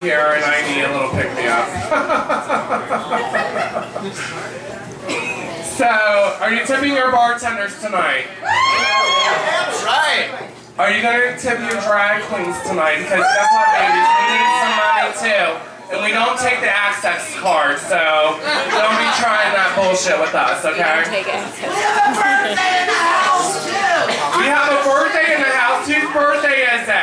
here and I need a little pick me up. so, are you tipping your bartenders tonight? That's right. Are you gonna tip your drag queens tonight? Because guess what, babies? We need some money too. And we don't take the access card, so don't be trying that bullshit with us, okay? Take access. We have a birthday in the house too. We have a birthday in the house. Whose birthday is it?